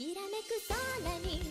きらめく空に